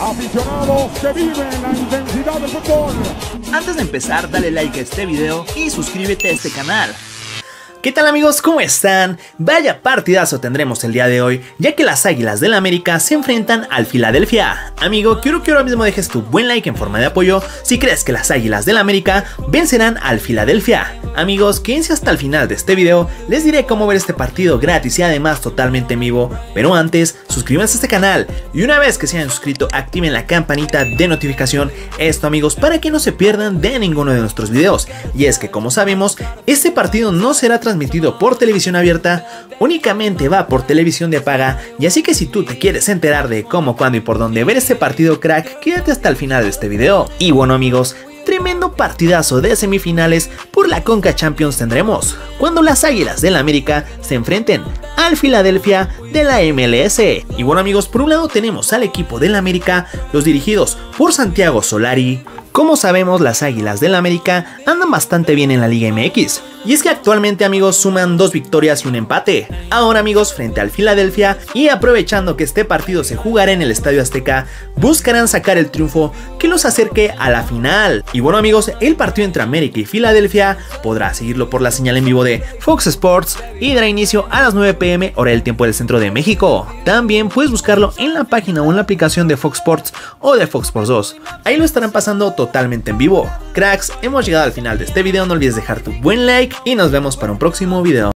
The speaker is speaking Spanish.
aficionados que viven la intensidad del fútbol. Antes de empezar, dale like a este video y suscríbete a este canal. ¿Qué tal amigos? ¿Cómo están? Vaya partidazo tendremos el día de hoy, ya que las Águilas del América se enfrentan al Filadelfia. Amigo, quiero que ahora mismo dejes tu buen like en forma de apoyo si crees que las Águilas del América vencerán al Filadelfia. Amigos, quédense hasta el final de este video, les diré cómo ver este partido gratis y además totalmente en vivo, pero antes, suscríbanse a este canal y una vez que se hayan suscrito, activen la campanita de notificación, esto amigos, para que no se pierdan de ninguno de nuestros videos. Y es que como sabemos, este partido no será transmitido por televisión abierta, únicamente va por televisión de paga, y así que si tú te quieres enterar de cómo, cuándo y por dónde ver este partido crack, quédate hasta el final de este video. Y bueno amigos, tremendo partidazo de semifinales por la Conca Champions tendremos, cuando las Águilas del América se enfrenten al Filadelfia de la MLS. Y bueno amigos, por un lado tenemos al equipo del América, los dirigidos por Santiago Solari, como sabemos, las Águilas del América andan bastante bien en la Liga MX. Y es que actualmente amigos suman dos victorias y un empate. Ahora amigos frente al Filadelfia y aprovechando que este partido se jugará en el Estadio Azteca, buscarán sacar el triunfo que los acerque a la final. Y bueno amigos, el partido entre América y Filadelfia podrá seguirlo por la señal en vivo de Fox Sports y dará inicio a las 9 pm hora del tiempo del centro de México. También puedes buscarlo en la página o en la aplicación de Fox Sports o de Fox Sports 2. Ahí lo estarán pasando totalmente en vivo. Cracks, hemos llegado al final de este video, no olvides dejar tu buen like y nos vemos para un próximo video.